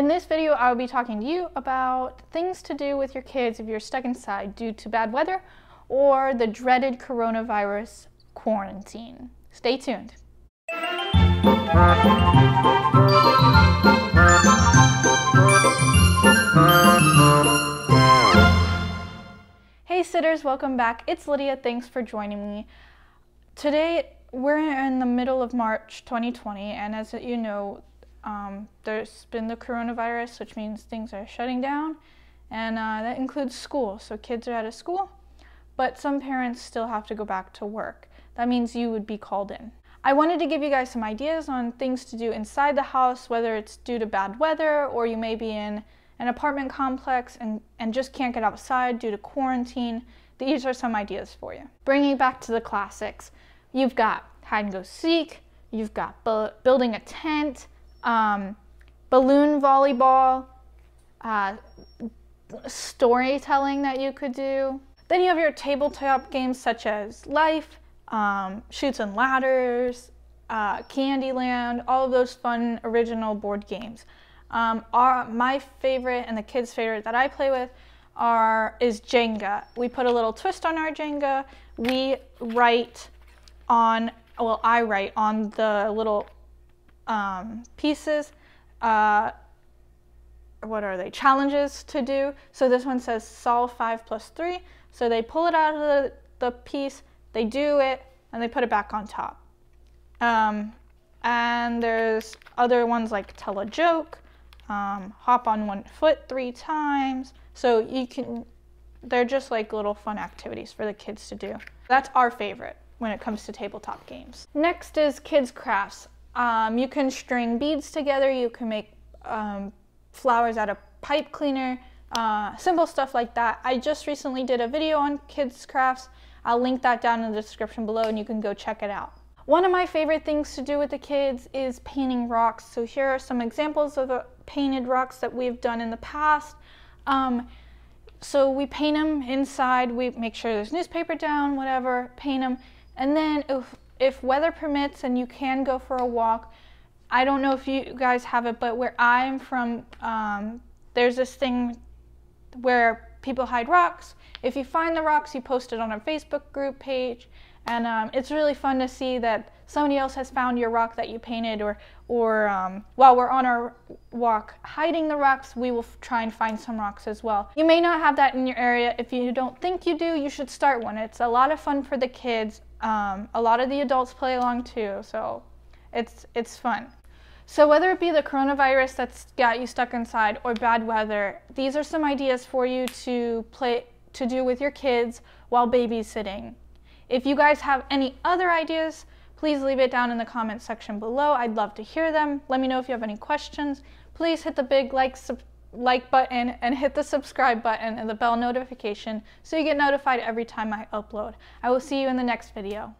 In this video, I will be talking to you about things to do with your kids if you're stuck inside due to bad weather or the dreaded coronavirus quarantine. Stay tuned. Hey sitters, welcome back. It's Lydia. Thanks for joining me. Today, we're in the middle of March 2020, and as you know, um, there's been the coronavirus, which means things are shutting down, and uh, that includes school. So kids are out of school, but some parents still have to go back to work. That means you would be called in. I wanted to give you guys some ideas on things to do inside the house, whether it's due to bad weather or you may be in an apartment complex and, and just can't get outside due to quarantine. These are some ideas for you. Bringing back to the classics, you've got hide and go seek, you've got bu building a tent, um, balloon volleyball, uh, storytelling that you could do. Then you have your tabletop games such as Life, um, Chutes and Ladders, uh, Candy Land, all of those fun original board games. Um, our, my favorite and the kids' favorite that I play with are is Jenga. We put a little twist on our Jenga. We write on, well, I write on the little um, pieces. Uh, what are they? Challenges to do. So this one says solve 5 plus 3. So they pull it out of the, the piece, they do it, and they put it back on top. Um, and there's other ones like tell a joke, um, hop on one foot three times. So you can, they're just like little fun activities for the kids to do. That's our favorite when it comes to tabletop games. Next is kids crafts. Um, you can string beads together, you can make um, flowers out of pipe cleaner, uh, simple stuff like that. I just recently did a video on kids crafts. I'll link that down in the description below and you can go check it out. One of my favorite things to do with the kids is painting rocks. So here are some examples of uh, painted rocks that we've done in the past. Um, so we paint them inside, we make sure there's newspaper down, whatever, paint them. And then if, if weather permits and you can go for a walk, I don't know if you guys have it, but where I'm from, um, there's this thing where people hide rocks. If you find the rocks, you post it on our Facebook group page. And um, it's really fun to see that somebody else has found your rock that you painted or, or um, while we're on our walk hiding the rocks, we will try and find some rocks as well. You may not have that in your area. If you don't think you do, you should start one. It's a lot of fun for the kids. Um, a lot of the adults play along too, so it's, it's fun. So whether it be the coronavirus that's got you stuck inside or bad weather, these are some ideas for you to play to do with your kids while babysitting. If you guys have any other ideas, please leave it down in the comments section below. I'd love to hear them. Let me know if you have any questions. Please hit the big like like button and hit the subscribe button and the bell notification so you get notified every time I upload. I will see you in the next video.